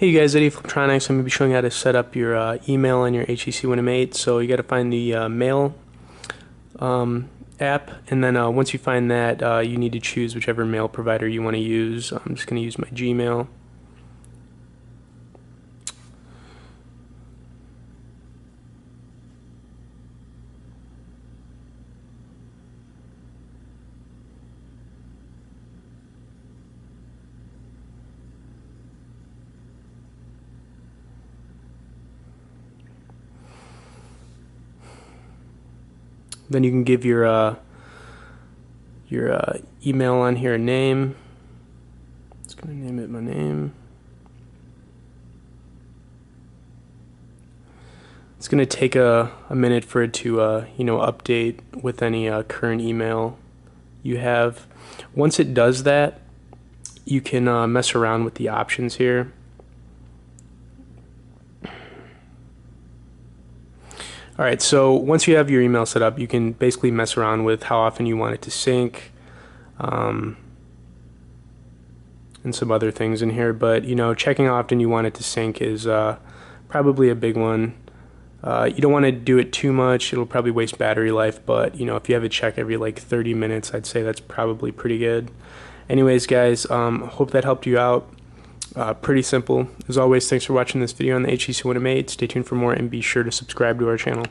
Hey you guys, Eddie Fliptroniks. I'm going to be showing you how to set up your uh, email on your HTC One M8. So you got to find the uh, Mail um, app, and then uh, once you find that, uh, you need to choose whichever mail provider you want to use. I'm just going to use my Gmail. Then you can give your uh, your uh, email on here a name. It's gonna name it my name. It's gonna take a, a minute for it to uh, you know update with any uh, current email you have. Once it does that, you can uh, mess around with the options here. All right, so once you have your email set up, you can basically mess around with how often you want it to sync, um, and some other things in here. But you know, checking how often you want it to sync is uh, probably a big one. Uh, you don't want to do it too much; it'll probably waste battery life. But you know, if you have it check every like 30 minutes, I'd say that's probably pretty good. Anyways, guys, um, hope that helped you out. Uh, pretty simple. As always, thanks for watching this video on the HTC One M8. Stay tuned for more and be sure to subscribe to our channel.